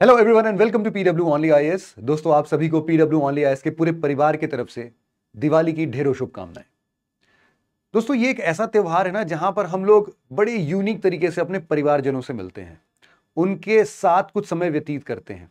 Hello everyone and welcome to PW only IAS दोस्तों, आप सभी को पीडब्ल्यू ओनली आईएएस के पूरे परिवार की तरफ़ से दिवाली की ढेरों शुभकामनाएँ। दोस्तों, ये एक ऐसा त्यौहार है ना जहाँ पर हम लोग बड़े यूनिक तरीके से अपने परिवारजनों से मिलते हैं। उनके साथ कुछ समय व्यतीत करते हैं।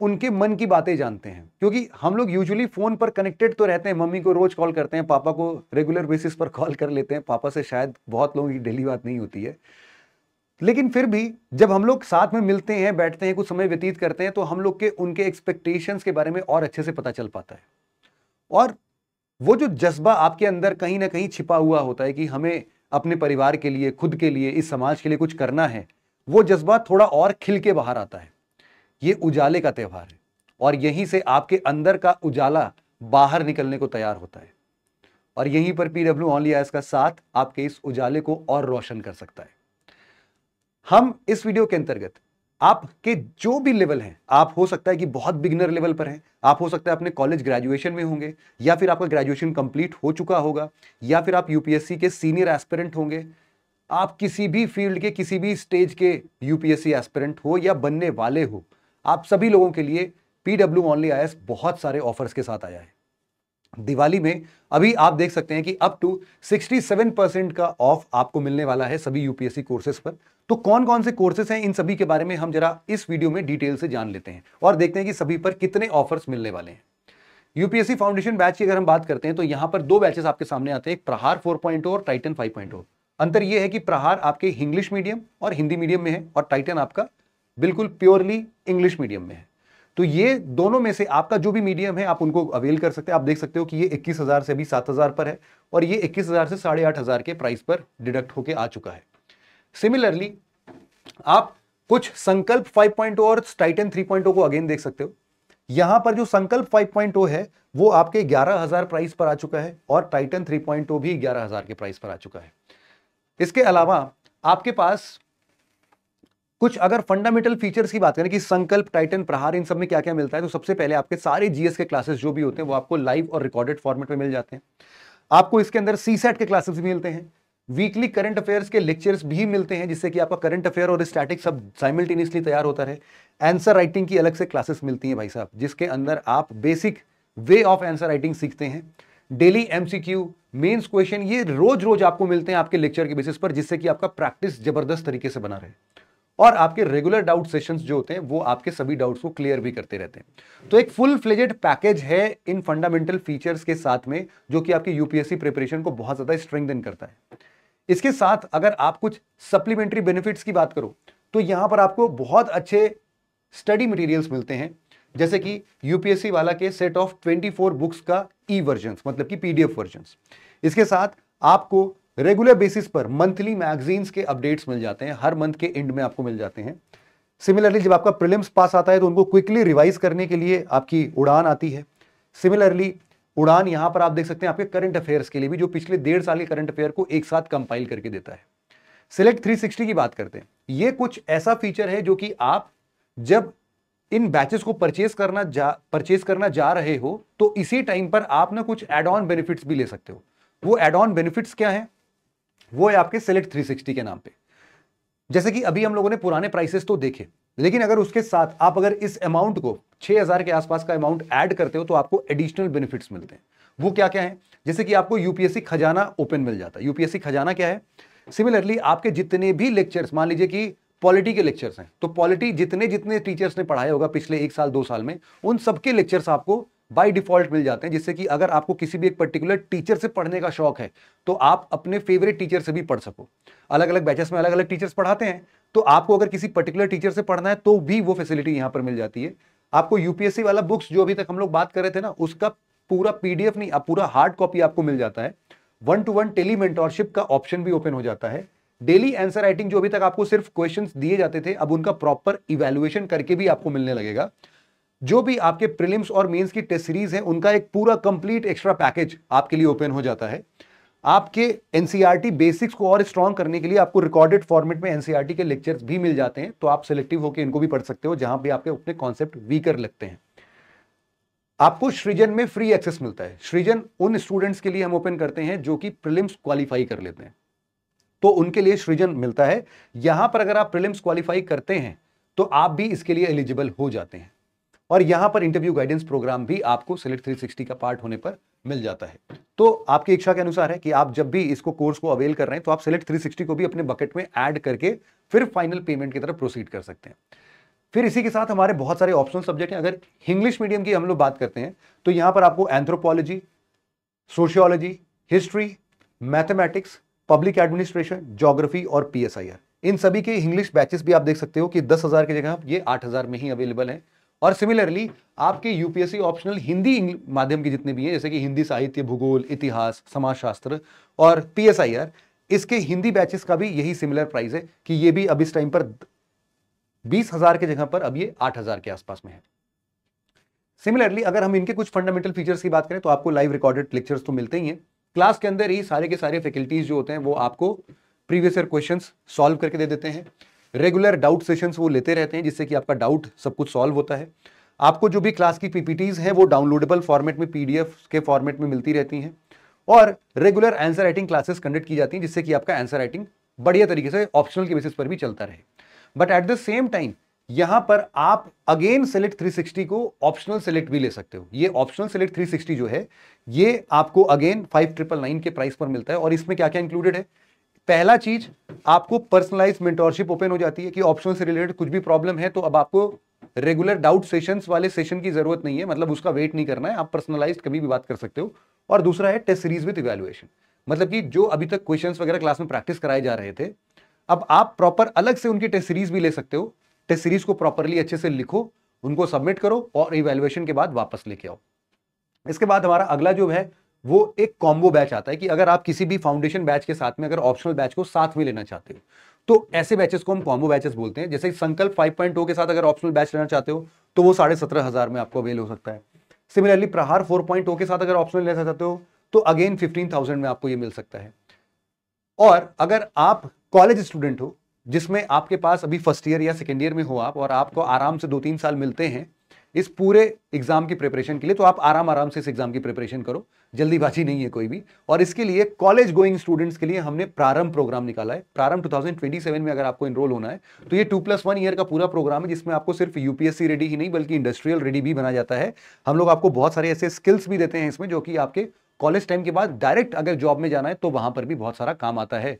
उनके मन की बातें जानते हैं। क्योंकि हम लोग यूजुअली फ़ोन पर कनेक्टेड तो रहते हैं, मम्मी को रोज कॉल करते हैं, पापा को रेगुलर बेसिस पर कॉल कर लेते हैं। पापा से शायद बहुत लोगों की डेली बात नहीं होती है। लेकिन फिर भी जब हम लोग साथ में मिलते हैं, बैठते हैं, कुछ समय व्यतीत करते हैं तो हम लोग के, उनके एक्सपेक्टेशंस के बारे में और अच्छे से पता चल पाता है। और वो जो जज्बा आपके अंदर कहीं ना कहीं छिपा हुआ होता है कि हमें अपने परिवार के लिए, खुद के लिए, इस समाज के लिए कुछ करना है, वो जज्बा थोड़ा और खिल के बाहर आता है। ये उजाले का त्यौहार है और यहीं से आपके अंदर का उजाला बाहर निकलने को तैयार होता है। और यहीं पर पीडब्ल्यू ऑनली आयस का साथ आपके इस उजाले को और रोशन कर सकता है। हम इस वीडियो के अंतर्गत आपके जो भी लेवल हैं, आप हो सकता है कि बहुत बिगनर लेवल पर हैं, आप हो सकता है अपने कॉलेज ग्रेजुएशन में होंगे, या फिर आपका ग्रेजुएशन कंप्लीट हो चुका होगा, या फिर आप यूपीएससी के सीनियर एस्पिरेंट होंगे, आप किसी भी फ़ील्ड के, किसी भी स्टेज के यूपीएससी एस्पिरेंट हो या बनने वाले हो, आप सभी लोगों के लिए पीडब्ल्यू ऑनली आई बहुत सारे ऑफर्स के साथ आया है। दिवाली में, अभी आप देख सकते हैं कि अप टू 67 परसेंट का ऑफ़ आपको मिलने वाला है सभी यूपीएससी कोर्सेज पर। तो कौन कौन से कोर्सेज हैं, इन सभी के बारे में हम जरा इस वीडियो में डिटेल से जान लेते हैं और देखते हैं कि सभी पर कितने ऑफर्स मिलने वाले हैं। यूपीएससी फाउंडेशन बैच की अगर हम बात करते हैं तो यहाँ पर दो बैचेस आपके सामने आते हैं प्रहार 4.0 और टाइटन 5.0 अंतर यह है कि प्रहार आपके इंग्लिश मीडियम और हिंदी मीडियम में है और टाइटन आपका बिल्कुल प्योरली इंग्लिश मीडियम में है। तो ये दोनों में से आपका जो भी मीडियम है, आप उनको अवेल कर सकते हैं। आप देख सकते हो कि ये इक्कीस हज़ार से अभी सात हज़ार पर है और ये इक्कीस हज़ार से साढ़े आठ हज़ार के प्राइस पर डिडक्ट होके आ चुका है। सिमिलरली आप कुछ संकल्प 5.0 और टाइटन 3.0 को अगेन देख सकते हो। यहाँ पर जो संकल्प 5.0 है, वो आपके 11000 प्राइस पर आ चुका है और टाइटन 3.0 भी 11000 के प्राइस पर आ चुका है। इसके अलावा आपके पास कुछ अगर फंडामेंटल फीचर्स की बात करें कि संकल्प टाइटन प्रहार, इन सब में क्या क्या मिलता है तो सबसे पहले आपके सारे जीएस के क्लासेस जो भी होते हैं, वो आपको लाइव और रिकॉर्डेड फॉर्मेट में मिल जाते हैं। आपको इसके अंदर सी सेट के क्लासेस भी मिलते हैं। वीकली करंट अफेयर्स के लेक्चर्स भी मिलते हैं, जिससे कि आपका करंट अफेयर और स्टैटिक सब साइमल्टेनियसली तैयार होता है आंसर राइटिंग की अलग से क्लासेस मिलती हैं भाई साहब, जिसके अंदर आप basic way of answer writing सीखते हैं। डेली एमसीक्यू मेंस क्वेश्चन ये रोज रोज आपको मिलते हैं आपके लेक्चर के बेसिस पर, जिससे कि आपका प्रैक्टिस ज़बरदस्त तरीके से बना रहे। और आपके रेगुलर डाउट सेशंस जो होते हैं, वो आपके सभी डाउट्स को क्लियर भी करते रहते हैं। तो एक फुल फ्लेजेड पैकेज है इन फंडामेंटल फीचर्स के साथ में, जो कि आपकी यूपीएससी प्रिपरेशन को बहुत ज़्यादा स्ट्रेंथन करता है। इसके साथ अगर आप कुछ सप्लीमेंट्री बेनिफिट्स की बात करो तो यहाँ पर आपको बहुत अच्छे स्टडी मटेरियल्स मिलते हैं, जैसे कि यूपीएससी वाला के सेट ऑफ़ 24 बुक्स का ई वर्जन मतलब कि पीडीएफ वर्जन इसके साथ आपको रेगुलर बेसिस पर मंथली मैगजीन्स के अपडेट्स मिल जाते हैं। हर मंथ के एंड में आपको मिल जाते हैं। सिमिलरली जब आपका प्रिलिम्स पास आता है तो उनको क्विकली रिवाइज करने के लिए आपकी उड़ान आती है। सिमिलरली उड़ान यहाँ पर आप देख सकते हैं आपके करंट अफेयर्स के लिए भी, जो पिछले डेढ़ साल के करंट अफेयर को एक साथ कंपाइल करके देता है। सिलेक्ट 360 की बात करते हैं। ये कुछ ऐसा फीचर है जो कि आप जब इन बैचेस को परचेज करना जा परचेज करना जा रहे हो तो इसी टाइम पर आप ना कुछ एड ऑन बेनिफिट्स भी ले सकते हो। वो एड ऑन बेनिफिट्स क्या है? वो है आपके सिलेक्ट 360 के नाम पे। जैसे कि अभी हम लोगों ने पुराने प्राइसेस तो देखे, लेकिन अगर उसके साथ आप अगर इस अमाउंट को 6000 के आसपास का अमाउंट ऐड करते हो तो आपको एडिशनल बेनिफिट्स मिलते हैं। वो क्या क्या है? जैसे कि आपको यूपीएससी खजाना ओपन मिल जाता है। यूपीएससी खजाना क्या है? सिमिलरली आपके जितने भी लेक्चर्स मान लीजिए कि पॉलिटी के लेक्चर्स हैं तो पॉलिटी जितने जितने टीचर्स ने पढ़ाया होगा पिछले एक साल, दो साल में, उन सबके लेक्चर्स आपको बाय डिफ़ॉल्ट मिल जाते हैं, जिससे कि अगर आपको किसी भी एक पर्टिकुलर टीचर से पढ़ने का शौक है तो आप अपने फेवरेट टीचर से भी पढ़ सको। अलग अलग बैचेस में अलग अलग टीचर्स पढ़ाते हैं तो आपको अगर किसी पर्टिकुलर टीचर से पढ़ना है तो भी वो फैसिलिटी यहाँ पर मिल जाती है। आपको यूपीएससी वाला बुक्स जो अभी तक हम लोग बात कर रहे थे ना, उसका पूरा पीडीएफ नहीं, पूरा हार्ड कॉपी आपको मिल जाता है। One to one tele mentorship का ऑप्शन भी ओपन हो जाता है। डेली आंसर राइटिंग जो अभी तक आपको सिर्फ़ क्वेश्चंस दिए जाते थे, अब उनका प्रॉपर इवेल्युएशन करके भी आपको मिलने लगेगा। जो भी आपके प्रिलिम्स और मेंस की टेस्ट सीरीज़ है, उनका एक पूरा कंप्लीट एक्स्ट्रा पैकेज आपके लिए ओपन हो जाता है। आपके एनसीईआरटी बेसिक्स को और स्ट्रॉन्ग करने के लिए आपको रिकॉर्डेड फॉर्मेट में एनसीईआरटी के लेक्चर्स भी मिल जाते हैं तो आप सिलेक्टिव होकर इनको भी पढ़ सकते हो, जहाँ भी आपके अपने कॉन्सेप्ट वीकर लगते हैं। आपको सृजन में फ्री एक्सेस मिलता है। सृजन उन स्टूडेंट्स के लिए हम ओपन करते हैं जो कि प्रिलिम्स क्वालिफाई कर लेते हैं। तो उनके लिए सृजन मिलता है। यहाँ पर अगर आप प्रिलिम्स क्वालिफाई करते हैं तो आप भी इसके लिए एलिजिबल हो जाते हैं। और यहाँ पर इंटरव्यू गाइडेंस प्रोग्राम भी आपको सिलेक्ट 360 का पार्ट होने पर मिल जाता है। तो आपकी इच्छा के अनुसार है कि आप जब भी इसको कोर्स को अवेल कर रहे हैं तो आप सिलेक्ट 360 को भी अपने बकेट में ऐड करके फिर फाइनल पेमेंट की तरफ़ प्रोसीड कर सकते हैं। फिर इसी के साथ हमारे बहुत सारे ऑप्शनल सब्जेक्ट हैं। अगर इंग्लिश मीडियम की हम लोग बात करते हैं तो यहाँ पर आपको anthropology sociology history mathematics public administration geography और पीएसआईआर इन सभी के इंग्लिश बैचेस भी आप देख सकते हो कि दस हज़ार की जगह ये आठ हज़ार में ही अवेलेबल है। और सिमिलरली आपके यूपीएससी ऑप्शनल हिंदी माध्यम के जितने भी हैं, जैसे कि हिंदी साहित्य, भूगोल, इतिहास, समाजशास्त्र और पीएसआईआर इसके हिंदी बैचेस का भी यही सिमिलर प्राइस है कि ये भी अब इस टाइम पर बीस हज़ार के जगह पर अब ये आठ हज़ार के आसपास में है। सिमिलरली अगर हम इनके कुछ फंडामेंटल फीचर्स की बात करें तो आपको लाइव रिकॉर्डेड लेक्चर्स तो मिलते ही हैं। क्लास के अंदर ही सारे के सारे फैकल्टीज जो होते हैं, वो आपको प्रीवियस ईयर क्वेश्चन सॉल्व करके दे देते हैं। रेगुलर डाउट सेशंस वो लेते रहते हैं, जिससे कि आपका डाउट सब कुछ सॉल्व होता है। आपको जो भी क्लास की पीपीटीज हैं, वो डाउनलोडेबल फॉर्मेट में पीडीएफ के फॉर्मेट में मिलती रहती हैं। और regular answer writing classes conduct की जाती हैं, जिससे कि आपका आंसर राइटिंग बढ़िया तरीके से ऑप्शनल के बेसिस पर भी चलता रहे। But at the same time यहाँ पर आप अगेन सेलेक्ट 360 को ऑप्शनल सेलेक्ट भी ले सकते हो। ये ऑप्शनल सेलेक्ट 360 जो है, ये आपको अगेन फाइव ट्रिपल नाइन के प्राइस पर मिलता है। और इसमें क्या क्या इंक्लूडेड है? पहला चीज़, आपको पर्सनलाइज मेंटोरशिप ओपन हो जाती है कि ऑप्शनल से रिलेटेड कुछ भी प्रॉब्लम है तो अब आपको रेगुलर डाउट सेशंस वाले सेशन की ज़रूरत नहीं है मतलब उसका वेट नहीं करना है, आप पर्सनलाइज कभी भी बात कर सकते हो। और दूसरा है टेस्ट सीरीज़ विद इवेल्युएशन मतलब कि जो अभी तक क्वेश्चन वगैरह क्लास में प्रैक्टिस कराए जा रहे थे, अब आप प्रॉपर अलग से उनकी टेस्ट सीरीज़ भी ले सकते हो। टेस्ट सीरीज़ को प्रॉपरली अच्छे से लिखो, उनको सबमिट करो और इवेल्युएशन के बाद वापस लेके आओ। इसके बाद हमारा अगला जो है वो एक कॉम्बो बैच आता है कि अगर आप किसी भी फाउंडेशन बैच के साथ में, अगर ऑप्शनल बैच को साथ में लेना चाहते हो तो ऐसे बैचेस को हम कॉम्बो बैचेस बोलते हैं। जैसे संकल्प 5.0 के साथ अगर ऑप्शनल बैच लेना चाहते हो तो वो साढ़े सत्रह हज़ार में आपको अवेल हो सकता है। सिमिलरली प्रहार 4.0 के साथ अगर ऑप्शनल लेना चाहते हो तो अगेन फिफ्टीन थाउज़ेंड में आपको ये मिल सकता है। और अगर आप कॉलेज स्टूडेंट हो, जिसमें आपके पास अभी फ़र्स्ट ईयर या सेकेंड ईयर में हो आप, और आपको आराम से दो तीन साल मिलते हैं, इस पूरे एग्ज़ाम की प्रिपरेशन के लिए तो आप आराम आराम से इस एग्ज़ाम की प्रिपरेशन करो। जल्दीबाजी नहीं है कोई भी। और इसके लिए कॉलेज गोइंग स्टूडेंट्स के लिए हमने प्रारंभ प्रोग्राम निकाला है। प्रारंभ 2027 में अगर आपको इनरोल होना है तो ये टू प्लस वन ईयर का पूरा प्रोग्राम है जिसमें आपको सिर्फ़ यूपीएससी रेडी ही नहीं बल्कि इंडस्ट्रियल रेडी भी बना जाता है। हम लोग आपको बहुत सारे ऐसे स्किल्स भी देते हैं इसमें जो कि आपके कॉलेज टाइम के बाद डायरेक्ट अगर जॉब में जाना है तो वहाँ पर भी बहुत सारा काम आता है।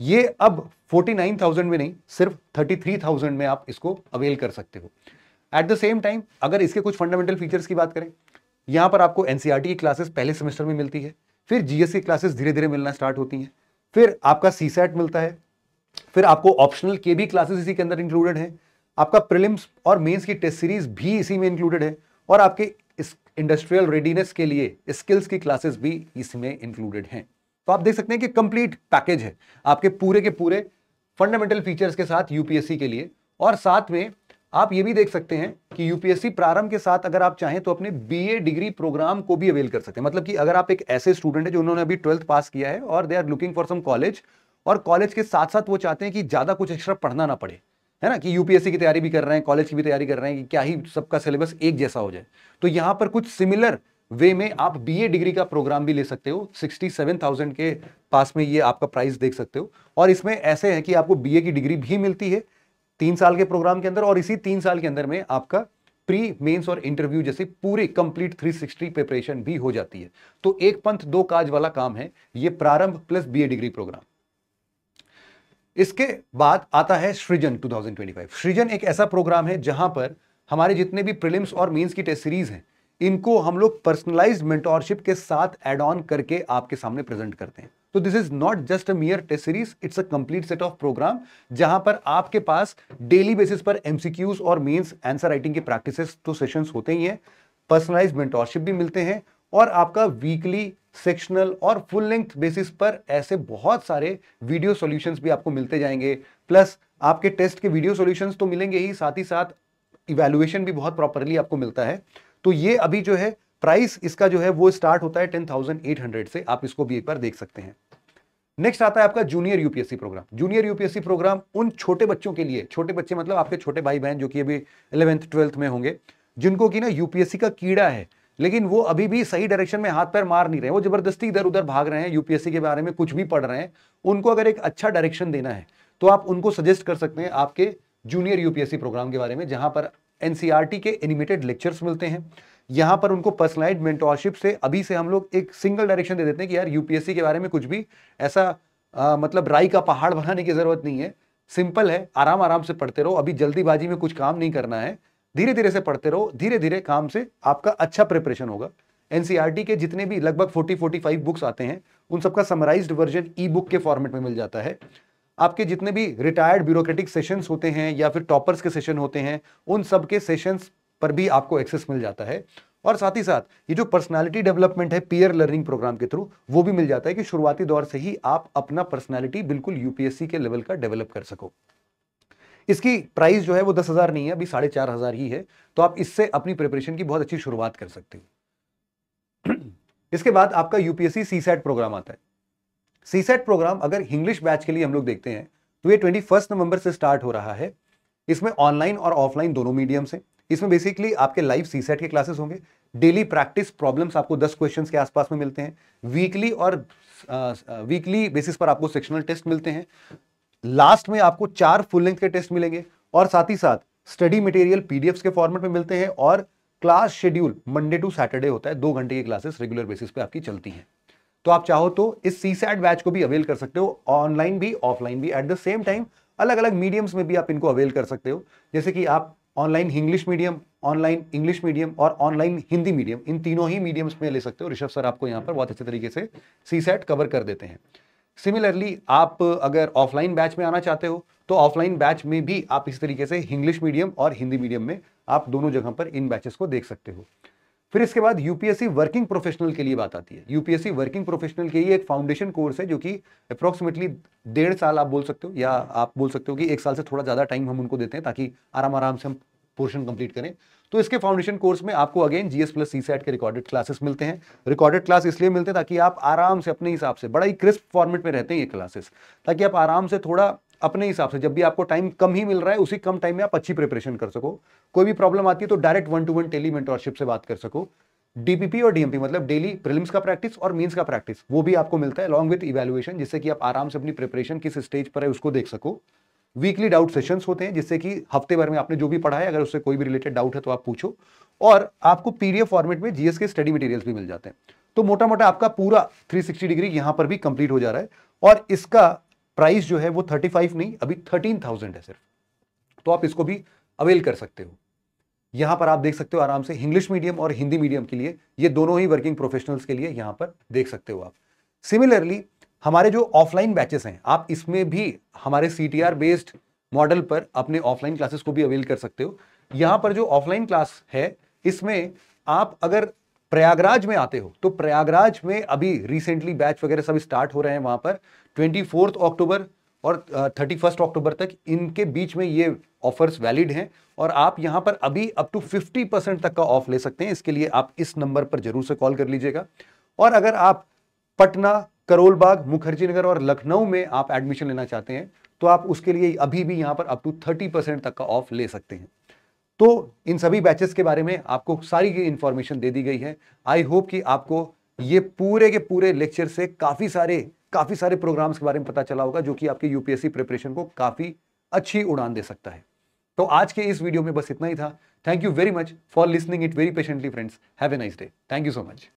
ये अब 49,000 में नहीं सिर्फ़ 33,000 में आप इसको अवेल कर सकते हो। एट द सेम टाइम अगर इसके कुछ फंडामेंटल फीचर्स की बात करें यहाँ पर आपको एनसीआरटी e की क्लासेस पहले सेमेस्टर में मिलती है, फिर जीएससी क्लासेस धीरे धीरे मिलना स्टार्ट होती हैं, फिर आपका सी मिलता है, फिर आपको ऑप्शनल के भी क्लासेस इसी के अंदर इंक्लूडेड है, आपका प्रिलिम्स और मेंस की टेस्ट सीरीज़ भी इसी में इंक्लूडेड है, और आपके इस इंडस्ट्रियल रेडीनेस के लिए स्किल्स की क्लासेस भी इसमें इंक्लूडेड हैं। तो आप देख सकते हैं कि कंप्लीट पैकेज है, आपके पूरे के पूरे फंडामेंटल फीचर्स के साथ यूपीएससी के लिए, और साथ में आप ये भी देख सकते हैं कि यूपीएससी प्रारंभ के साथ अगर आप चाहें तो अपने बीए डिग्री प्रोग्राम को भी अवेल कर सकते हैं। मतलब कि अगर आप एक ऐसे स्टूडेंट है जो उन्होंने अभी ट्वेल्थ पास किया है और they are looking for some college और कॉलेज के साथ साथ वो चाहते हैं कि ज़्यादा कुछ एक्स्ट्रा पढ़ना ना पड़े, है ना? कि यूपीएससी की तैयारी भी कर रहे हैं कॉलेज की भी तैयारी कर रहे हैं कि क्या ही सबका सिलेबस एक जैसा हो जाए। तो यहाँ पर कुछ सिमिलर वे में आप बीए डिग्री का प्रोग्राम भी ले सकते हो। सिक्सटी सेवन थाउज़ेंड के पास में ये आपका प्राइस देख सकते हो। और इसमें ऐसे है कि आपको बीए की डिग्री भी मिलती है तीन साल के प्रोग्राम के अंदर और इसी तीन साल के अंदर में आपका प्री मेंस और इंटरव्यू जैसे पूरे कंप्लीट 360 प्रिपरेशन भी हो जाती है। तो एक पंथ दो काज वाला काम है, ये प्रारंभ प्लस बीए डिग्री प्रोग्राम इसके बाद आता है सृजन 2025 सृजन एक ऐसा प्रोग्राम है जहाँ पर हमारे जितने भी प्रिलिम्स और मेंस की टेस्ट सीरीज़ हैं, इनको हम लोग पर्सनलाइज्ड मेंटोरशिप के साथ एड ऑन करके आपके सामने प्रेजेंट करते हैं। तो this is not just a mere test series it's a complete set of program जहाँ पर आपके पास डेली बेसिस पर एमसीक्यूज और मेंस आंसर राइटिंग के प्रैक्टिसेस तो सेशंस होते ही हैं पर्सनलाइज मेंटोरशिप भी मिलते हैं, और आपका वीकली सेक्शनल और फुल लेंथ बेसिस पर ऐसे बहुत सारे वीडियो सॉल्यूशंस भी आपको मिलते जाएँगे प्लस आपके टेस्ट के वीडियो सॉल्यूशंस तो मिलेंगे ही, साथ ही साथ इवेल्युएशन भी बहुत प्रॉपरली आपको मिलता है। तो ये अभी जो है प्राइस इसका जो है, वो स्टार्ट होता है टेन थाउज़ेंड एट हंड्रेड से, आप इसको भी एक बार देख सकते हैं। नेक्स्ट आता है आपका junior UPSC program junior UPSC program उन छोटे बच्चों के लिए, छोटे बच्चे मतलब आपके छोटे भाई बहन जो कि अभी इलेवेंथ ट्वेल्थ में होंगे, जिनको कि ना यूपीएससी का कीड़ा है, लेकिन वो अभी भी सही डायरेक्शन में हाथ पैर मार नहीं रहे वो ज़बरदस्ती इधर उधर भाग रहे हैं यूपीएससी के बारे में, कुछ भी पढ़ रहे हैं। उनको अगर एक अच्छा डायरेक्शन देना है तो आप उनको सजेस्ट कर सकते हैं आपके जूनियर यूपीएससी प्रोग्राम के बारे में, जहाँ पर एनसीईआरटी के एनिमेटेड लेक्चर्स मिलते हैं। यहाँ पर उनको पर्सनलाइज मेंटोरशिप से अभी से हम लोग एक सिंगल डायरेक्शन दे देते हैं कि यार यूपीएससी के बारे में कुछ भी ऐसा आ, मतलब राई का पहाड़ बनाने की ज़रूरत नहीं है। सिंपल है आराम आराम से पढ़ते रहो। अभी जल्दीबाजी में कुछ काम नहीं करना है। धीरे धीरे से पढ़ते रहो धीरे धीरे काम से आपका अच्छा प्रिपरेशन होगा। एनसीईआरटी के जितने भी लगभग 40 45 बुक्स आते हैं उन सबका समराइज्ड वर्जन ई बुक के फॉर्मेट में मिल जाता है। आपके जितने भी रिटायर्ड ब्यूरोक्रेटिक सेशंस होते हैं या फिर टॉपर्स के सेशन होते हैं, उन सब के सेशंस पर भी आपको एक्सेस मिल जाता है। और साथ ही साथ, ये जो पर्सनालिटी डेवलपमेंट है पीयर लर्निंग प्रोग्राम के थ्रू वो भी मिल जाता है कि शुरुआती दौर से ही आप अपना पर्सनालिटी बिल्कुल यूपीएससी के लेवल का डेवलप कर सको। इसकी प्राइस जो है वो दस हज़ार नहीं है, अभी साढ़े चार हज़ार ही है तो आप इससे अपनी प्रिपरेशन की बहुत अच्छी शुरुआत कर सकते हो। इसके बाद आपका यूपीएससी सी सेट प्रोग्राम आता है। सी सेट प्रोग्राम अगर इंग्लिश बैच के लिए हम लोग देखते हैं तो ये ट्वेंटी फ़र्स्ट नवंबर से स्टार्ट हो रहा है। इसमें ऑनलाइन और ऑफलाइन दोनों मीडियम से इसमें बेसिकली आपके लाइव सी सेट के क्लासेस होंगे। डेली प्रैक्टिस प्रॉब्लम्स आपको 10 क्वेश्चंस के आसपास में मिलते हैं। वीकली और वीकली बेसिस पर आपको सेक्शनल टेस्ट मिलते हैं। लास्ट में आपको चार फुल लेंथ के टेस्ट मिलेंगे और साथ ही साथ स्टडी मटेरियल पीडीएफ के फॉर्मेट में मिलते हैं और class schedule Monday to Saturday होता है। दो घंटे की क्लासेस रेगुलर बेसिस पे आपकी चलती हैं। तो आप चाहो तो इस सी सैट बैच को भी अवेल कर सकते हो ऑनलाइन भी ऑफलाइन भी एट द सेम टाइम अलग अलग मीडियम्स में भी आप इनको अवेल कर सकते हो। जैसे कि आप online English medium online English medium और ऑनलाइन हिंदी मीडियम इन तीनों ही मीडियम्स में ले सकते हो। ऋषभ सर आपको यहाँ पर बहुत अच्छे तरीके से सी सेट कवर कर देते हैं। सिमिलरली आप अगर ऑफलाइन बैच में आना चाहते हो तो ऑफलाइन बैच में भी आप इस तरीके से इंग्लिश मीडियम और हिंदी मीडियम में आप दोनों जगह पर इन बैचेस को देख सकते हो। फिर इसके बाद यूपीएससी वर्किंग प्रोफेशनल के लिए बात आती है। यूपीएससी वर्किंग प्रोफेशनल के लिए एक फाउंडेशन कोर्स है, जो कि अप्रोक्सीमेटली डेढ़ साल आप बोल सकते हो, या आप बोल सकते हो कि एक साल से थोड़ा ज़्यादा टाइम हम उनको देते हैं, ताकि आराम आराम से हम पोर्शन कंप्लीट करें। तो इसके फाउंडेशन कोर्स में आपको again GS plus CSAT के रिकॉर्डेड क्लासेस मिलते हैं। रिकॉर्डेड क्लास इसलिए मिलते हैं ताकि आप आराम से अपने हिसाब से, बड़ा ही क्रिस्प फॉर्मेट में रहते हैं ये क्लासेस ताकि आप आराम से थोड़ा अपने हिसाब से, जब भी आपको टाइम कम ही मिल रहा है, उसी कम टाइम में आप अच्छी प्रिपरेशन कर सको। कोई भी प्रॉब्लम आती है तो direct one to one tele mentorship से बात कर सको। डीपीपी और डीएमपी मतलब डेली प्रीलिम्स का प्रैक्टिस और मीन्स का प्रैक्टिस वो भी आपको मिलता है अलॉन्ग विद इवेल्युएशन जिससे कि आप आराम से अपनी प्रिपरेशन किस स्टेज पर है उसको देख सको। वीकली डाउट सेशंस होते हैं, जिससे कि हफ़्ते भर में आपने जो भी पढ़ा है, अगर उससे कोई भी रिलेटेड डाउट है तो आप पूछो। और आपको पीडीएफ फॉर्मेट में जीएस के स्टडी मटेरियल्स भी मिल जाते हैं। तो मोटा मोटा आपका पूरा 360 डिग्री यहाँ पर भी कंप्लीट हो जा रहा है। और इसका प्राइस जो है वो 35 नहीं अभी 13,000 है सिर्फ़। तो आप इसको भी अवेल कर सकते हो। यहाँ पर आप देख सकते हो आराम से इंग्लिश मीडियम और हिंदी मीडियम के लिए ये दोनों ही वर्किंग प्रोफेशनल्स के लिए यहाँ पर देख सकते हो आप। सिमिलरली हमारे जो ऑफलाइन बैचेस हैं आप इसमें भी हमारे सीटीआर बेस्ड मॉडल पर अपने ऑफलाइन क्लासेस को भी अवेल कर सकते हो। यहाँ पर जो ऑफलाइन क्लास है इसमें आप अगर प्रयागराज में आते हो तो प्रयागराज में अभी रिसेंटली बैच वगैरह सब स्टार्ट हो रहे हैं वहाँ पर। ट्वेंटी फोर्थ अक्टूबर और थर्टी फ़र्स्ट अक्टूबर तक इनके बीच में ये ऑफर्स वैलिड हैं और आप यहाँ पर अभी अप टू 50 परसेंट तक का ऑफ़ ले सकते हैं। इसके लिए आप इस नंबर पर ज़रूर से कॉल कर लीजिएगा। और अगर आप पटना, करोलबाग मुखर्जी नगर और लखनऊ में आप एडमिशन लेना चाहते हैं तो आप उसके लिए अभी भी यहाँ पर अप टू थर्टी परसेंट तक का ऑफ़ ले सकते हैं। तो इन सभी बैचेस के बारे में आपको सारी की इंफॉर्मेशन दे दी गई है। आई होप कि आपको ये पूरे के पूरे लेक्चर से काफ़ी सारे काफ़ी सारे प्रोग्राम्स के बारे में पता चला होगा, जो कि आपके यूपीएससी प्रिपरेशन को काफ़ी अच्छी उड़ान दे सकता है। तो आज के इस वीडियो में बस इतना ही था। Thank you very much for listening it very patiently friends have a nice day thank you so much